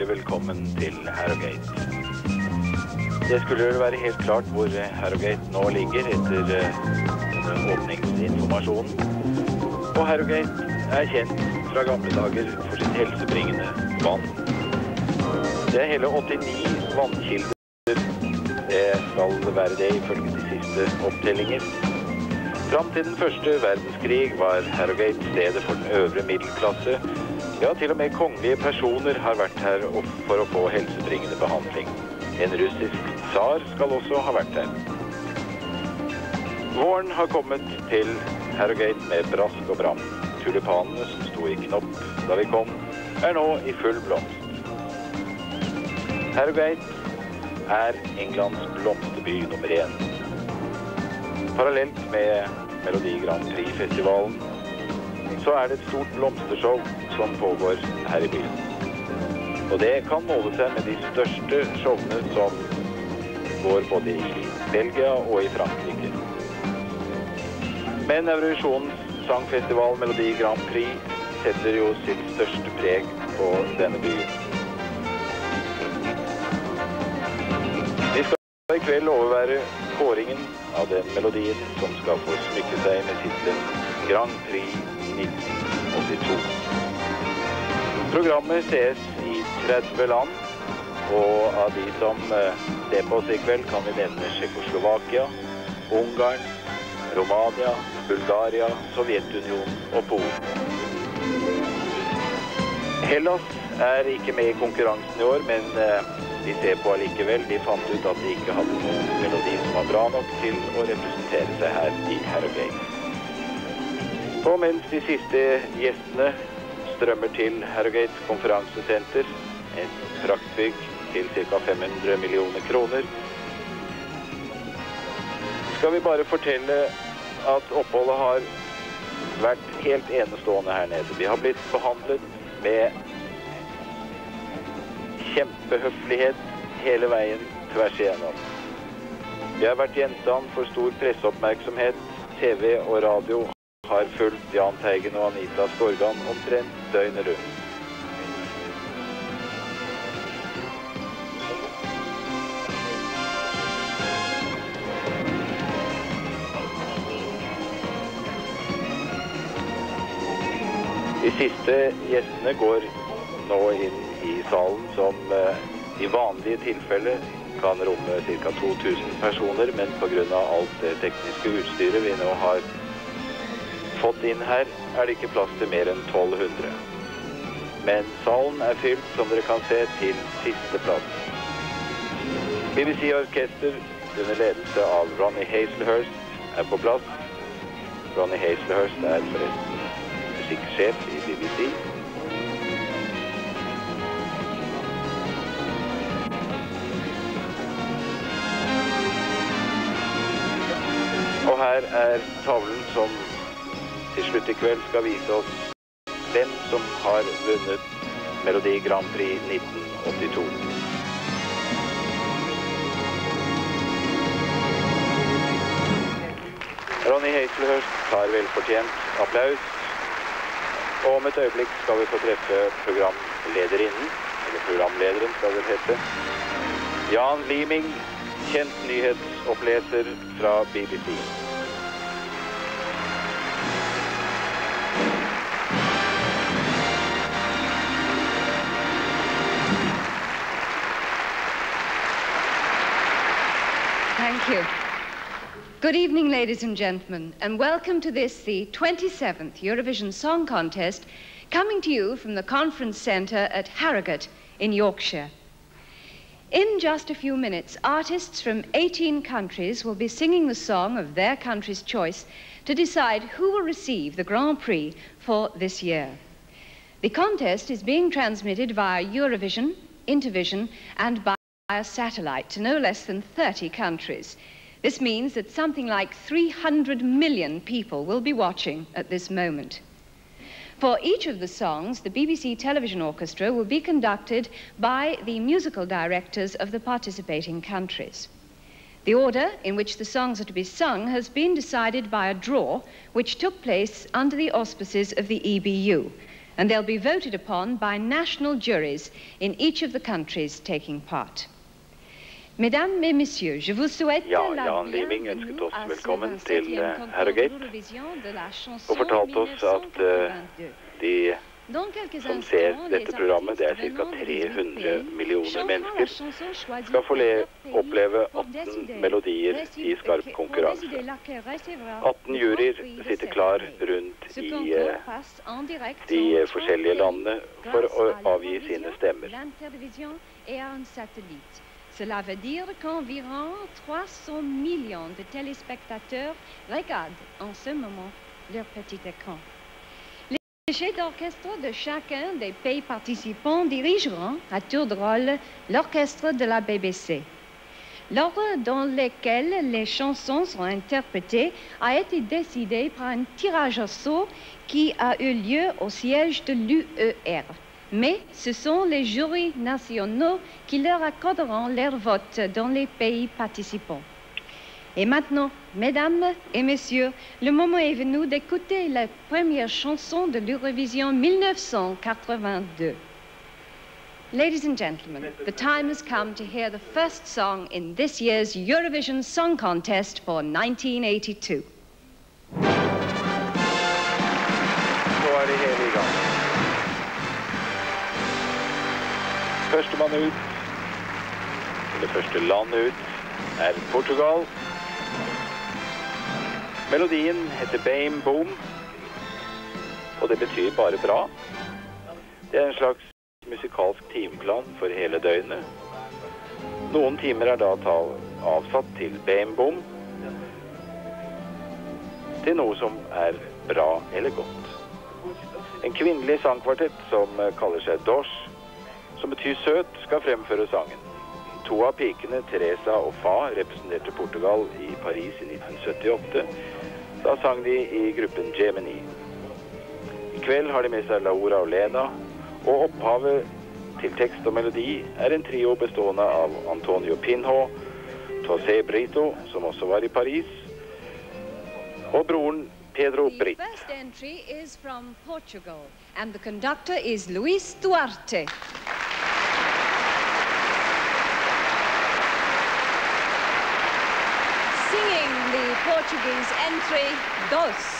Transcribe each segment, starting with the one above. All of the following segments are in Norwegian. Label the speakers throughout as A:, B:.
A: hjertelig velkommen til Harrogate. Det skulle vel være helt klart hvor Harrogate nå ligger etter eh, åpningsinformasjonen. Og Harrogate er kjent fra gamle dager for sitt helsebringende vann. Det er hele 89 vannkilder. Det skal være det ifølge de siste opptellinger. Fram til den første verdenskrig var Harrogate stedet for den øvre middelklasse. Ja, til og med kongelige personer har vært her for å få helsebringende behandling. En russisk tsar skal også ha vært her. Våren har kommet til Harrogate med brask og bram. Tulipanene som sto i knopp da vi kom, er nå i full blomst. Harrogate er Englands blomsterby nummer én. Parallelt med Melodi Grand Prix-festivalen så er det et stort blomstershow som pågår her i byen. Og det kan måle seg med de største showene som går både i Belgia og i Frankrike. Men Eurovisjonens sangfestival Melodi Grand Prix setter jo sitt største preg på denne byen. I kveld overværer kåringen av den melodien som skal få smykke seg med tittelen Grand Prix 1982. Programmet ses i 30 land, og av de som eh, ser på oss i kveld, kan vi nevne Tsjekkoslovakia, Ungarn, Romania, Bulgaria, Sovjetunionen og Polen. Hellas er ikke med i konkurransen i år, men eh, de ser på allikevel. De fant ut at de ikke hadde noen melodi som var bra nok til å representere seg her i Harrogate. Og mens de siste gjestene strømmer til Harrogate konferansesenter, et praktbygg til ca. 500 millioner kroner, skal vi bare fortelle at oppholdet har vært helt enestående her nede. Vi har blitt behandlet med kjempehøflighet hele veien tvers igjennom. Vi har vært gjenstand for stor presseoppmerksomhet. TV og radio har fulgt Jahn Teigen og Anita Skorgan omtrent døgnet rundt. De siste gjestene går nå inn i salen som eh, i vanlige tilfeller kan romme ca. 2000 personer, men pga. alt det tekniske utstyret vi nå har fått inn her, er det ikke plass til mer enn 1200. Men salen er fylt, som dere kan se, til siste plass. BBC Orkester under ledelse av Ronny Hazelhurst er på plass. Ronny Hazelhurst er forresten musikksjef i BBC. Og her er tavlen som til slutt i kveld skal vise oss hvem som har vunnet Melodi Grand Prix 1982. Ronny Hazelhurst tar velfortjent applaus. Og om et øyeblikk skal vi få treffe programlederinnen, eller programlederen skal det hete. Jan Liming, kjent nyhetsoppleser fra BBC.
B: Thank you. Good evening, ladies and gentlemen, and welcome to this, the 27th Eurovision Song Contest, coming to you from the Conference Centre at Harrogate in Yorkshire. In just a few minutes, artists from 18 countries will be singing the song of their country's choice to decide who will receive the Grand Prix for this year. The contest is being transmitted via Eurovision, Intervision, and by a satellite to no less than 30 countries. This means that something like 300 million people will be watching at this moment. For each of the songs, the BBC Television Orchestra will be conducted by the musical directors of the participating countries. The order in which the songs are to be sung has been decided by a draw which took place under the auspices of the EBU. and they'll be voted upon by national juries in each of the countries taking part. Mesdames et messieurs, je vous souhaite
A: Ja, Jan Liming ønsket oss velkommen til, eh, Harrogate, og fortalte oss at eh,
B: 1982.
A: de som ser dette programmet, det er ca.
B: venant de 18
A: 300 millioner mennesker, skal få le, oppleve 18 melodier i skarp konkurranse.
B: décider laquelle recevra
A: 18
B: le
A: juryer sitter klar rundt i eh, de
B: sur 30
A: forskjellige landene for å avgi sine stemmer.
B: Cela veut dire qu'environ 300 millions de téléspectateurs regardent en ce moment leur petit écran. Les chefs d'orchestre de chacun des pays participants dirigeront à tour de rôle l'orchestre de la BBC. L'ordre dans lequel les chansons sont interprétées a été décidé par un tirage au sort qui a eu lieu au siège de l'UER. Mais ce sont les jurys nationaux qui leur accorderont leur vote dans les pays participants. Et maintenant, mesdames et messieurs, le moment est venu d'écouter la première chanson de l'Eurovision 1982. Ladies and gentlemen, the time has come to hear the first song in this year's Eurovision Song Contest for 1982.
A: Førstemann ut, eller første land ut, er Portugal. Melodien heter Bame Boom, og det betyr bare bra. Det er en slags musikalsk timeplan for hele døgnet. Noen timer er da avsatt til Bame Boom, til noe som er bra eller godt. En kvinnelig sangkvartett som kaller seg Dosh, som betyr søt, skal fremføre sangen. To av pikene, Teresa og Fa, representerte Portugal i Paris i 1978. Da sang de i gruppen Gemini. I kveld har de med seg Laura og Lena, og opphavet til tekst og melodi er en trio bestående av Antonio Pinho, José Brito, som også var i Paris, og broren Pedro
B: The
A: Britt.
B: Portugal, and the conductor is Luis Duarte. Singing the Portuguese entry, Dos.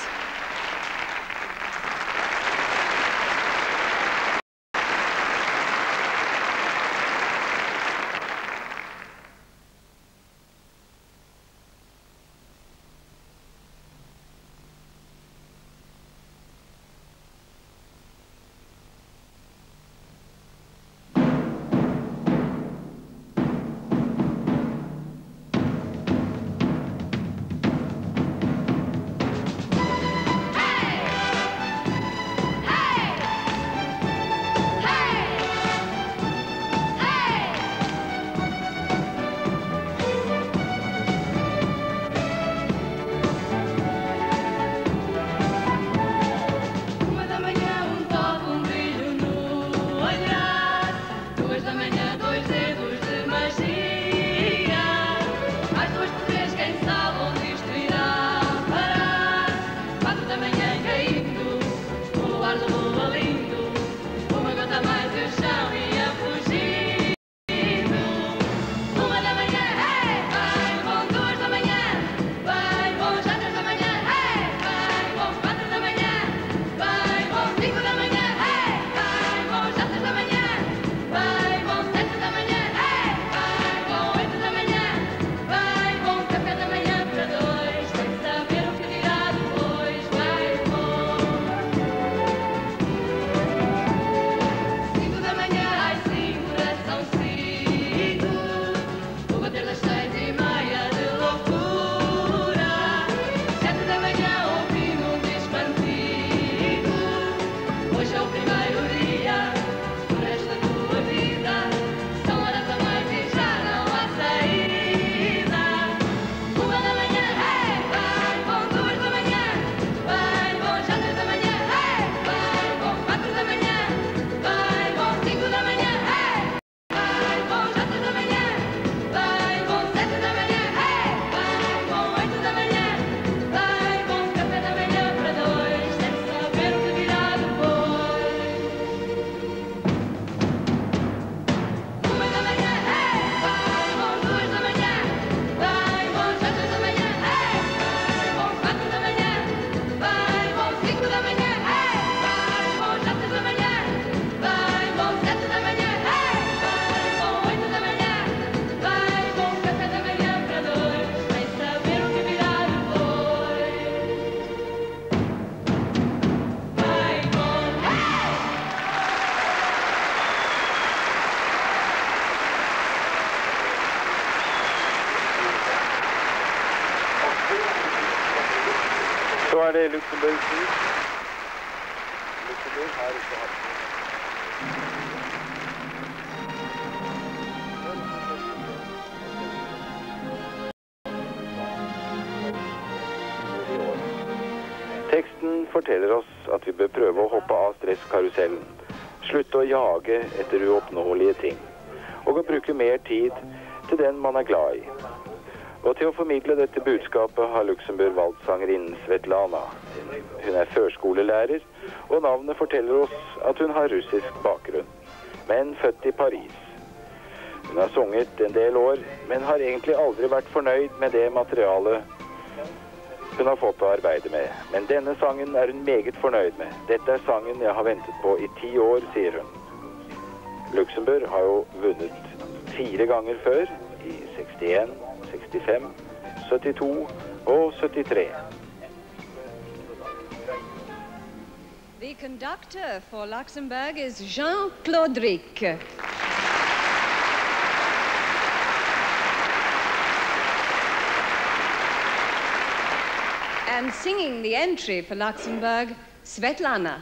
A: Er det Luxembourg 7. Luxembourg har ikke hatt Teksten forteller oss at vi bør prøve å hoppe av stresskarusellen. Slutte å jage etter uoppnåelige ting. Og å bruke mer tid til den man er glad i. Og til å formidle dette budskapet har Luxembourg valgt sangerinnen Svetlana. Hun er førskolelærer, og navnet forteller oss at hun har russisk bakgrunn, men født i Paris. Hun har sunget en del år, men har egentlig aldri vært fornøyd med det materialet hun har fått å arbeide med. Men denne sangen er hun meget fornøyd med. Dette er sangen jeg har ventet på i ti år, sier hun. Luxembourg har jo vunnet fire ganger før, i 61, 65, 72 og 73.
C: The conductor for Luxembourg is Jean-Claude Rick. And singing the entry for Luxembourg, Svetlana.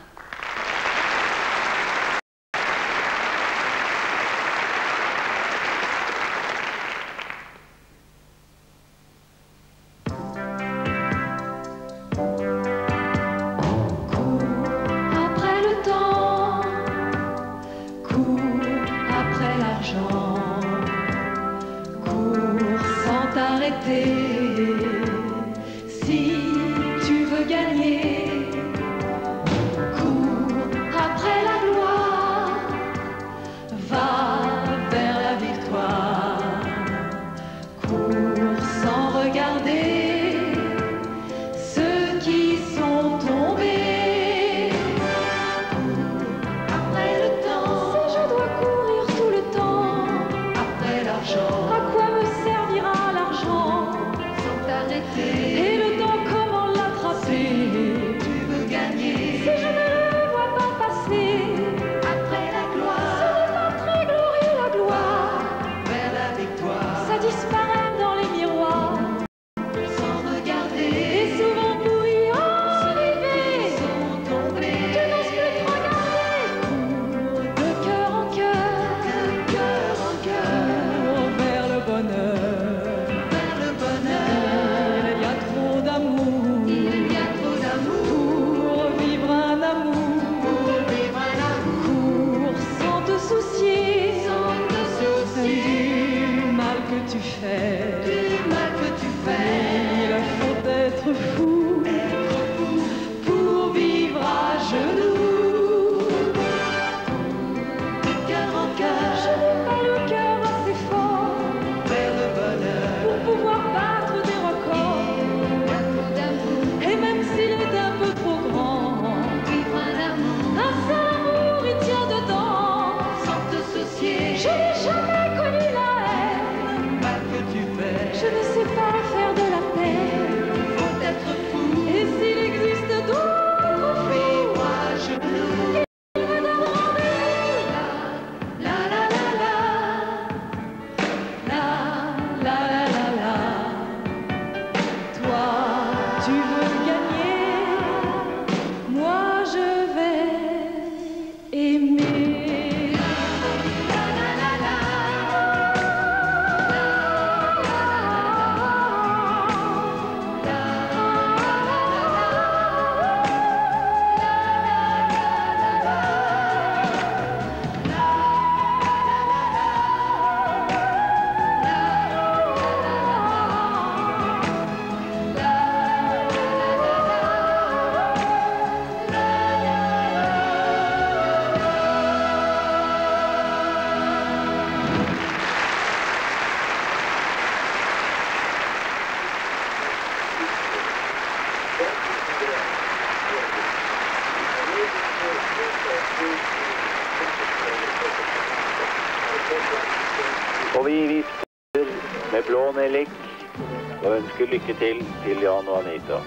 A: Lykke til til Jan og Anita.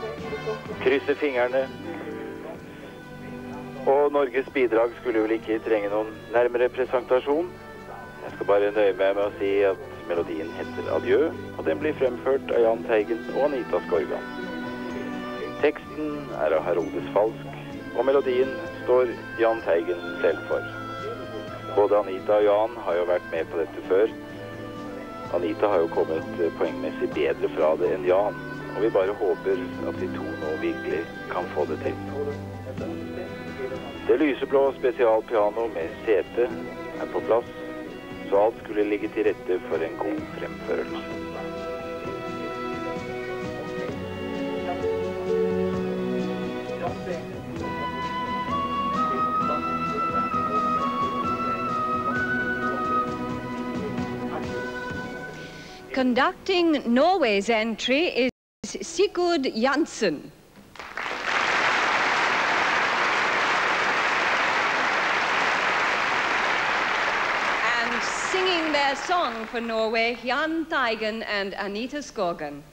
A: Krysser fingrene. Og Norges bidrag skulle vel ikke trenge noen nærmere presentasjon. Jeg skal bare nøye meg med å si at melodien heter Adjø, og den blir fremført av Jahn Teigen og Anita Skorgan. Teksten er av Herodes Falsk, og melodien står Jahn Teigen selv for. Både Anita og Jan har jo vært med på dette før. Anita har jo kommet eh, poengmessig bedre fra det enn Jan, og vi bare håper at de to nå virkelig kan få det til. Det lyseblå spesialpiano med sete er på plass, så alt skulle ligge til rette for en god fremførelse.
D: Conducting Norway's entry is Sigurd Janssen. And singing their song for Norway, Jan Teigen and Anita Skogan.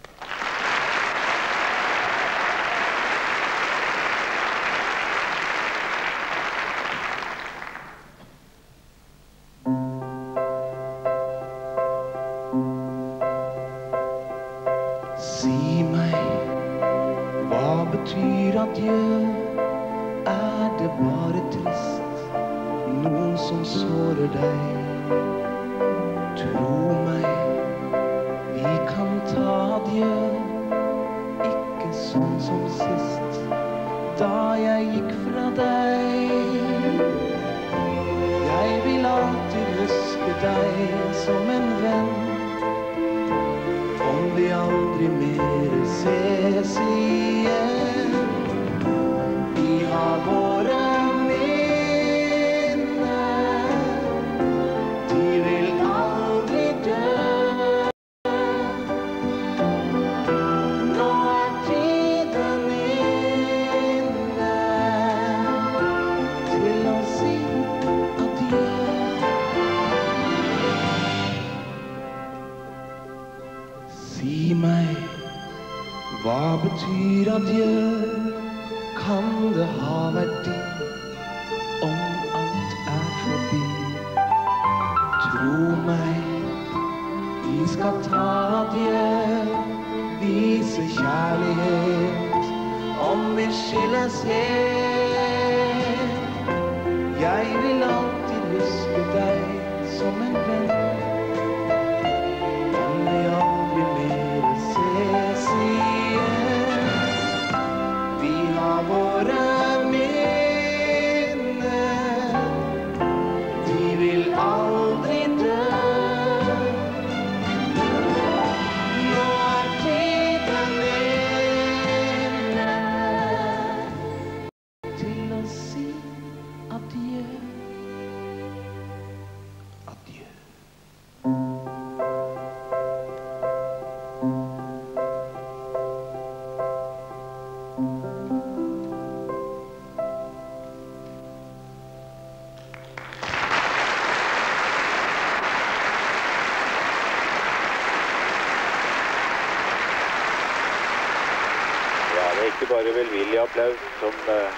E: Bare
A: velvillig applaus som eh,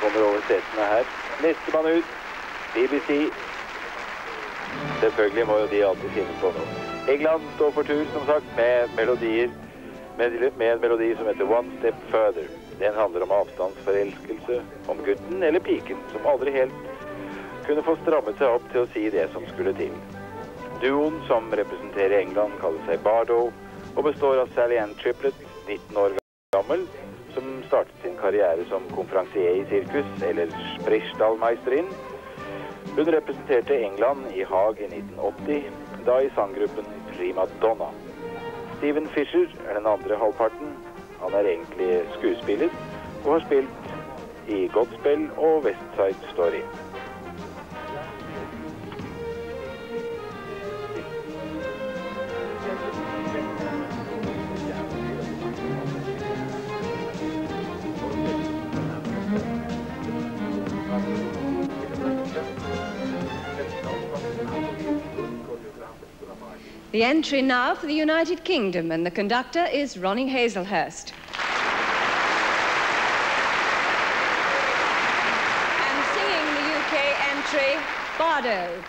A: kommer over setene her. Nestemann ut, BBC. Selvfølgelig må jo de alltid finne på noe. England står for tur, som sagt, med melodier med, med en melodi som heter One Step Further. Den handler om avstandsforelskelse, om gutten eller piken som aldri helt kunne få strammet seg opp til å si det som skulle til. Duoen som representerer England, kaller seg Bardo og består av Sally Ann Triplett, 19 år gammel, som startet sin karriere som konferansier i sirkus, eller Sprichdalmeisterin. Hun representerte England i Haag i 1980, da i sanggruppen Prima Donna. Steven Fisher er den andre halvparten. Han er egentlig skuespiller og har spilt i Godspell og West Side Story.
D: The entry now for the United Kingdom, and the conductor is Ronnie Hazelhurst. And singing the UK entry, Bardo.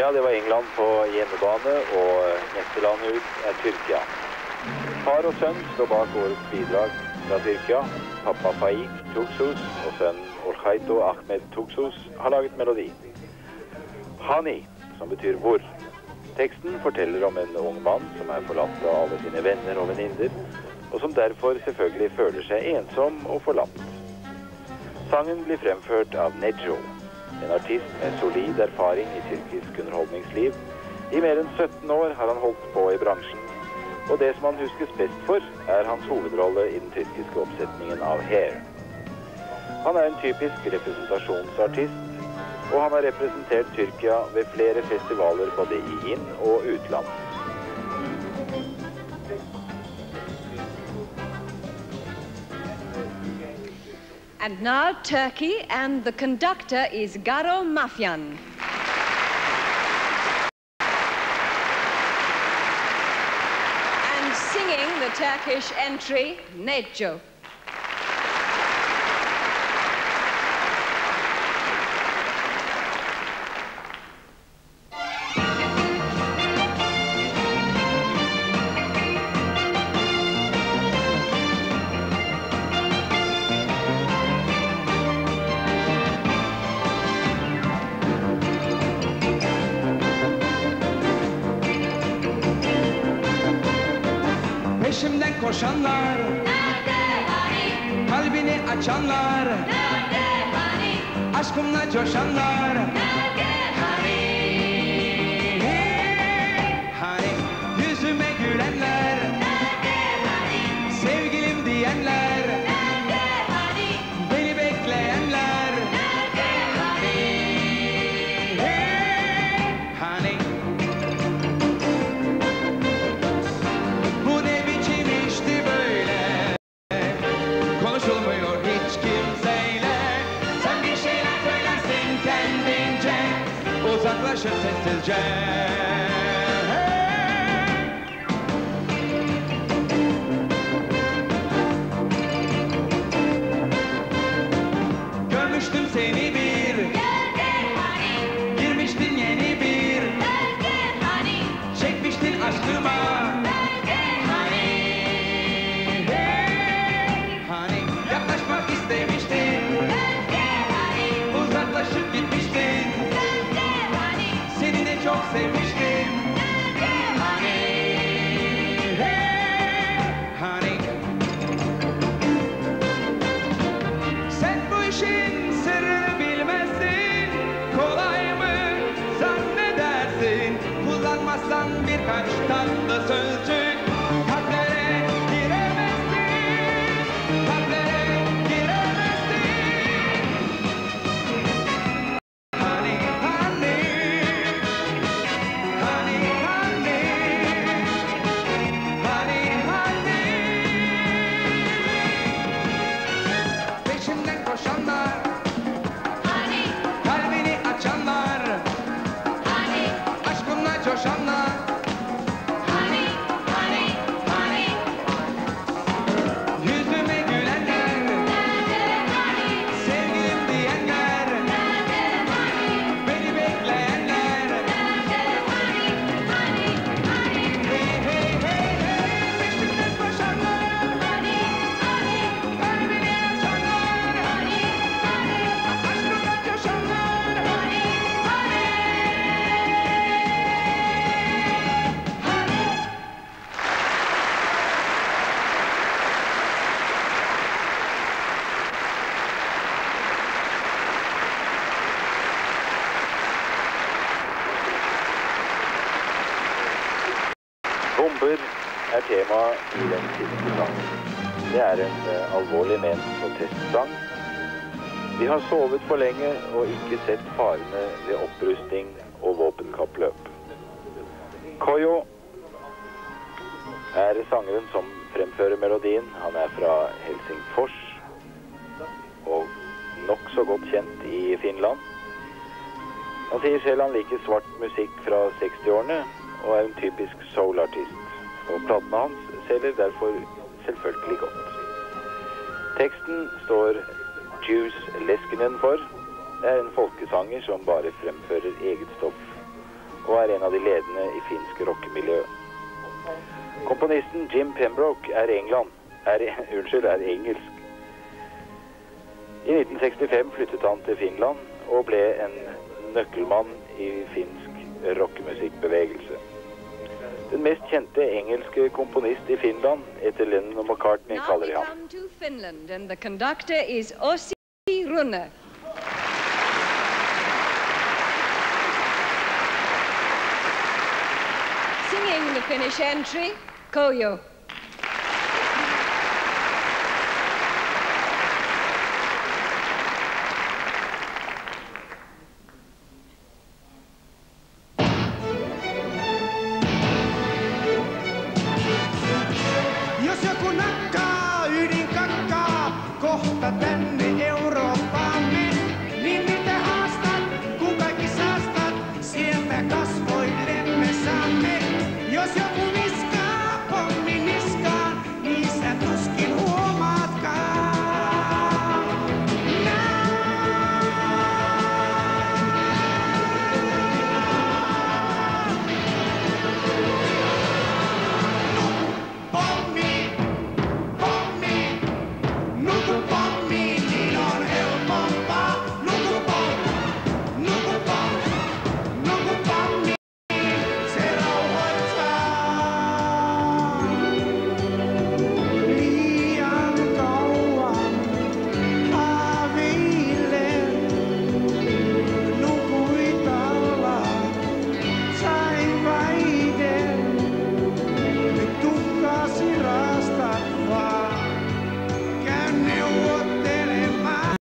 A: Ja, Det var England på hjemmebane, og eh, neste land ut er Tyrkia. Far og sønn står bak årets bidrag fra Tyrkia. Pappa Faik Tuksus og sønn Olkhaito Ahmed Tuksus har laget melodi. Hani, som betyr hvor. Teksten forteller om en ung mann som er forlatt av alle sine venner og venninner, og som derfor selvfølgelig føler seg ensom og forlatt. Sangen blir fremført av Nejo. En artist med solid erfaring i tyrkisk underholdningsliv. I mer enn 17 år har han holdt på i bransjen. Og det som han huskes best for, er hans hovedrolle i den tyrkiske oppsetningen av Hair. Han er en typisk representasjonsartist, og han har representert Tyrkia ved flere festivaler både i inn- og utlandet.
F: And now Turkey, and the conductor is Garo Mafyan. and singing the Turkish entry,
A: Nejo. jazz. Har sovet for lenge og ikke sett farene ved opprustning og våpenkappløp. Koyo er sangeren som fremfører melodien. Han er fra Helsingfors og nokså godt kjent i Finland. Han sier selv han liker svart musikk fra 60-årene og er en typisk soul-artist. Og platene hans selger derfor selvfølgelig godt. Teksten står Juice Leskinen for. Det er en folkesanger som bare fremfører eget stoff, og er en av de ledende i finsk rockemiljø. Komponisten Jim Pembroke er England, er, unnskyld, er engelsk. I 1965 flyttet han til Finland og ble en nøkkelmann i finsk rockemusikkbevegelse. Den mest kjente engelske komponist i Finland, etter Lennon og McCartney, kaller de ham.
C: Finland, and the conductor is Ossi Runne. Singing the Finnish entry, Koyo.